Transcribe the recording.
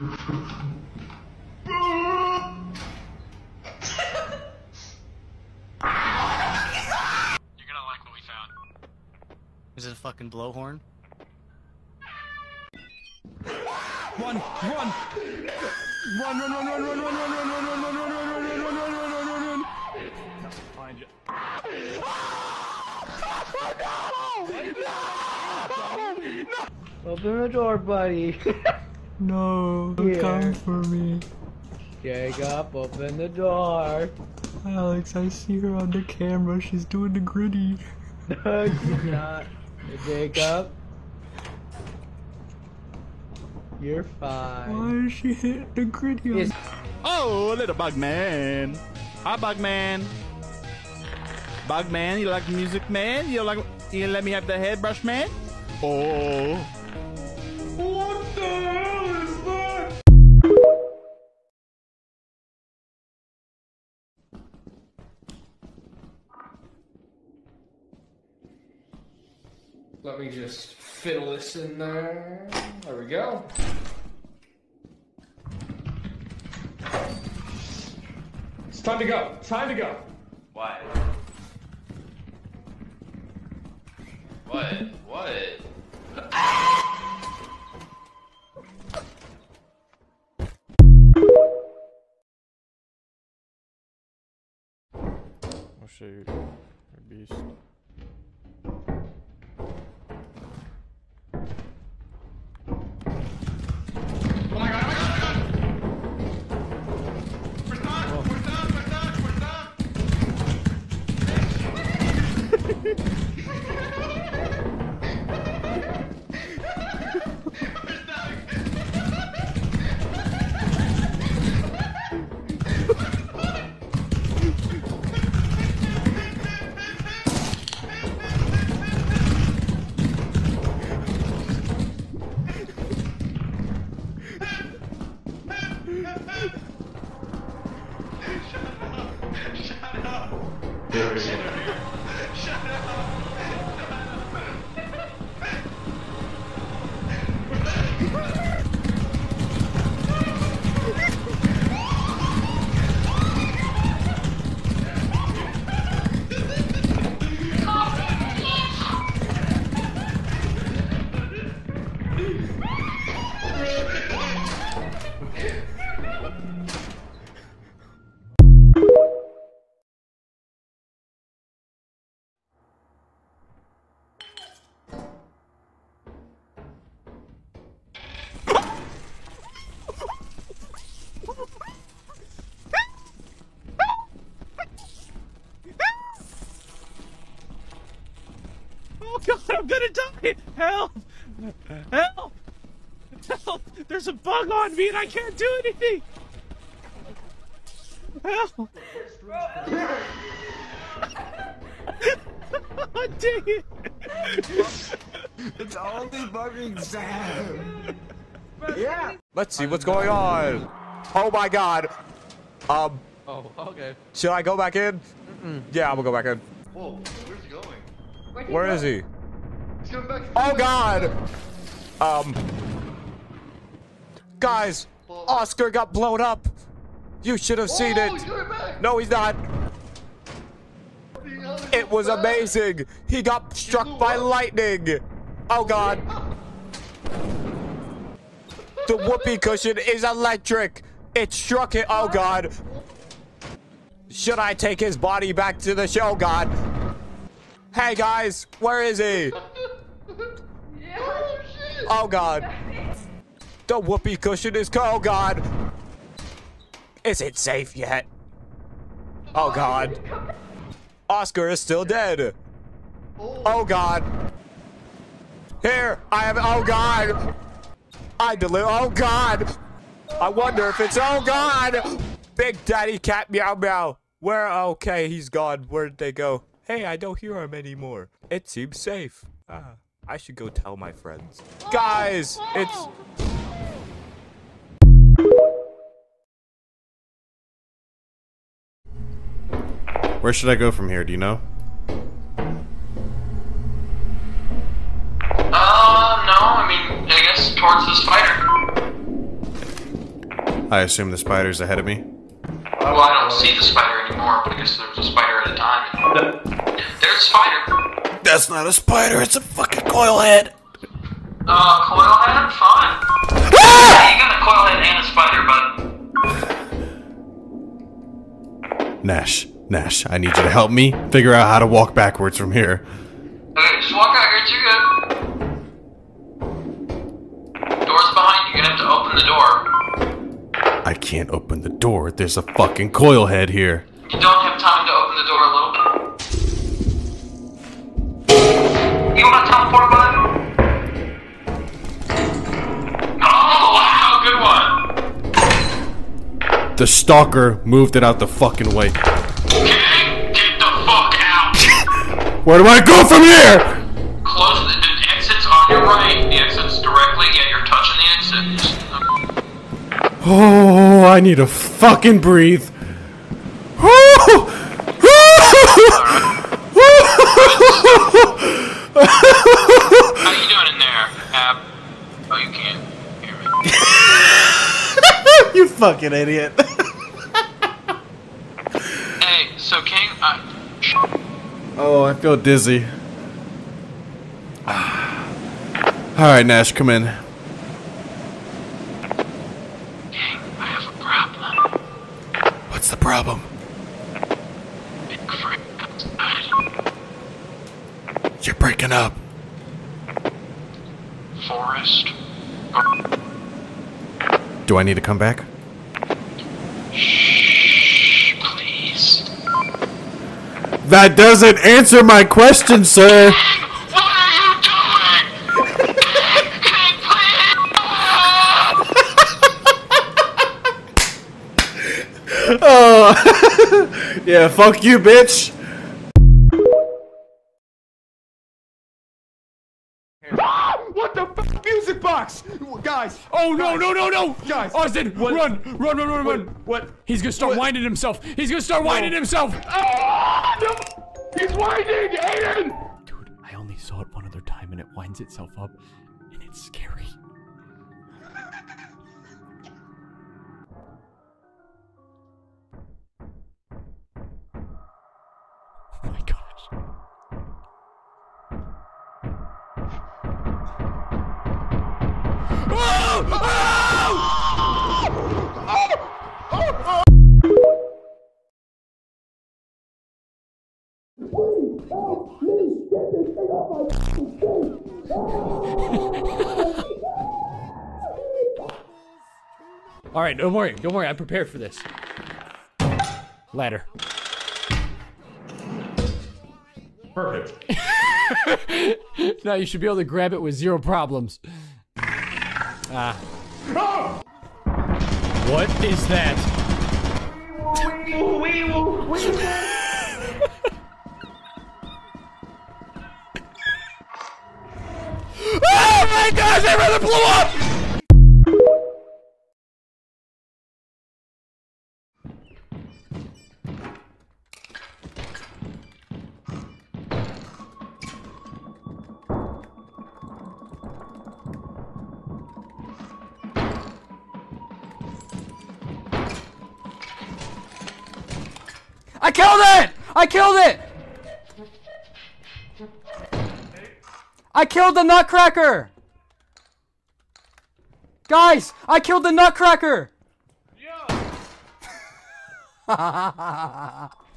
Is it a fucking blowhorn? Run, run! Run, run, run, run, run, run, run, run, run, run, run, run, run, run, run, run, run, run, run, run. Find you. Open the door, buddy. No, Here. come for me. Jacob, open the door. Alex, I see her on the camera. She's doing the gritty. No, she's not. Jacob. You're fine. Why is she hitting the gritty? Yes. Oh, little bug man. Hi, bug man. Bug man, you like music, man? You like? You let me have the hairbrush, man? Oh. Let me just fiddle this in there. There we go. It's time to go. Time to go. What? What? What? Oh shoot, a beast. Первый Oh god, I'm gonna die! Help! Help! Help! There's a bug on me and I can't do anything! Help! oh, dang it! It's only fucking Sam. Yeah! Let's see what's going on. Oh my god. Um, Oh, okay. should I go back in? Yeah, I'm gonna go back in. Whoa, where's he going? Where is he? He's coming back. Oh god! Um. Guys, Oscar got blown up. You should have seen Oh, it. No, he's not. It was amazing. He got struck by lightning. Oh god. The whoopee cushion is electric. It struck it. Oh god. Should I take his body back to the show, God? Hey guys, where is he? Oh god. The whoopee cushion is oh god. Is it safe yet? Oh god. Oscar is still dead. Oh god. Here, I have oh god. I deliver oh god. I wonder if it's oh god. Big Daddy Cat Meow Meow. Where okay, he's gone. Where'd they go? Hey, I don't hear him anymore. It seems safe. Ah, I should go tell my friends. Guys, it's Where should I go from here? Do you know? Uh, no, I mean, I guess towards the spider. I assume the spider's ahead of me. Well, I don't see the spider anymore, but I guess there was a spider at a time. There's a spider. That's not a spider, it's a fucking coil head. Uh, coil head? Fine. yeah, you got a coil head and a spider, but Nash, Nash, I need you to help me figure out how to walk backwards from here. Okay, just walk out here, it's you good. Door's behind you, you're gonna have to open the door. I can't open the door. There's a fucking coil head here. You don't have time to open the door a little bit. You want to teleport button? Oh, wow, good one. The stalker moved it out the fucking way. Okay, get the fuck out. Where do I go from here? Oh, I need to fucking breathe. How you doing in there, Ab? Oh, you can't hear me. you fucking idiot. Hey, so King, I... Oh, I feel dizzy. Alright, Nash, come in. King, I have a problem. What's the problem? Big frick outside. You're breaking up. Forest. Do I need to come back? Shh, please. That doesn't answer my question, sir. Oh. yeah, fuck you, bitch. What the fuck? Music box! Guys! Oh no no no no! Guys! Austin, What- run, run, run, run, run! What? He's gonna start What? winding himself. He's gonna start winding himself. Ah, no! He's winding! Aiden! Dude, I only saw it one other time and it winds itself up, and it's scary. Oh! All right, don't worry, don't worry. I'm prepared for this. Ladder. Perfect. now you should be able to grab it with zero problems. Ah. What is that? oh my gosh, I rather blew up! I killed it! I killed it! I killed the nutcracker! Guys, I killed the nutcracker!